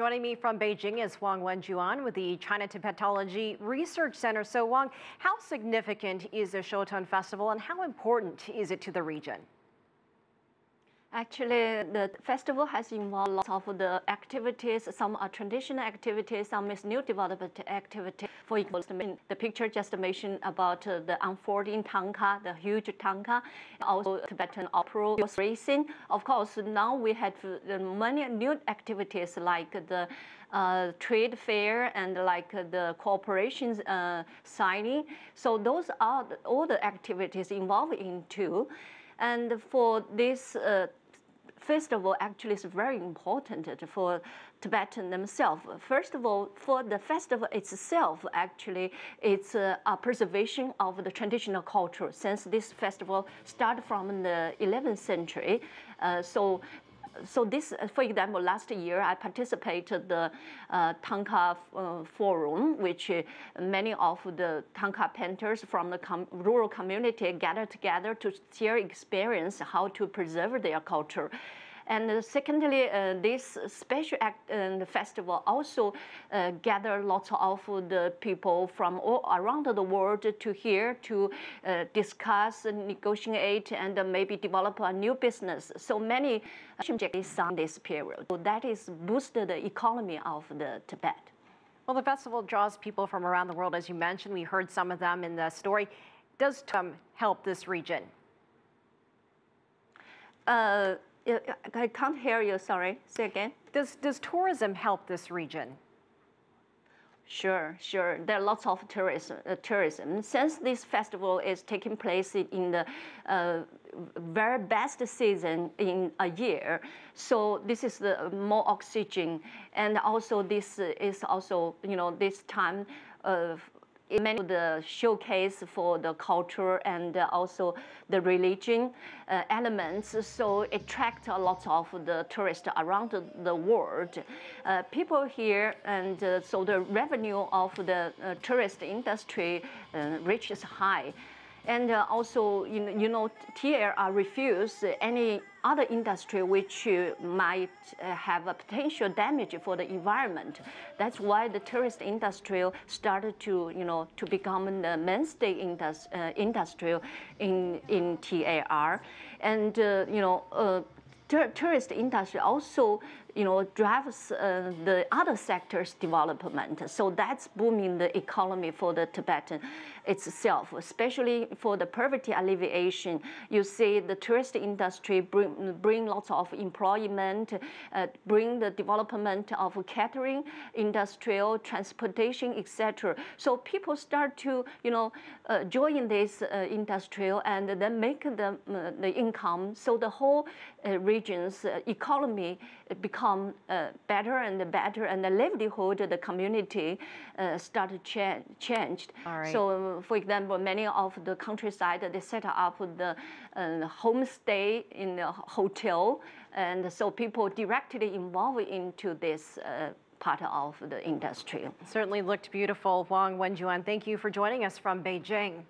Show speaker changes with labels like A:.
A: Joining me from Beijing is Huang Wenjuan with the China Tibetology Research Center. So Huang, how significant is the Shoton Festival and how important is it to the region?
B: Actually, the festival has involved lots of the activities. Some are traditional activities, some is new development activity. For example, the picture just mentioned about uh, the unfolding tanka, the huge tanka, also Tibetan opera racing. Of course, now we have uh, many new activities like the uh, trade fair and like the cooperation uh, signing. So those are all the activities involved in too. And for this uh, festival actually is very important for Tibetan themselves. First of all, for the festival itself, actually, it's a, a, preservation of the traditional culture since this festival started from the 11th century. Uh, so so this, for example, last year I participated the uh, Tanka uh, Forum, which uh, many of the Tanka painters from the com rural community gathered together to share experience how to preserve their culture. And secondly, uh, this special act and festival also uh, gather lots of the people from all around the world to here to uh, discuss, negotiate, and maybe develop a new business. So many projects on this period. So that is boosted the economy of the Tibet.
A: Well, the festival draws people from around the world, as you mentioned. We heard some of them in the story. Does um, help this region?
B: Uh, I can't hear you, sorry. Say again.
A: Does, does tourism help this region?
B: Sure, sure. There are lots of tourism. Uh, tourism. Since this festival is taking place in the uh, very best season in a year, so this is the more oxygen, and also this is also you know this time of many of the showcase for the culture and also the religion uh, elements. So it attract a lot of the tourists around the world. Uh, people here, and uh, so the revenue of the uh, tourist industry uh, reaches high. And uh, also, you know, you know, TLR refuse any other industry which uh, might uh, have a potential damage for the environment. That's why the tourist industry started to, you know, to become the mainstay uh, industry in in TLR, and uh, you know, uh, tourist industry also you know, drives uh, the other sectors' development. So that's booming the economy for the Tibetan itself, especially for the poverty alleviation. You see the tourist industry bring, bring lots of employment, uh, bring the development of catering, industrial, transportation, etc. So people start to, you know, uh, join this uh, industrial and then make the, uh, the income. So the whole uh, region's economy become uh, better and better, and the livelihood of the community uh, started cha- changed. So, for example, many of the countryside they set up the uh, homestay in the hotel, and so people directly involved into this. Uh, part of the industry.
A: Certainly looked beautiful. Huang Wenjuan, thank you for joining us from Beijing.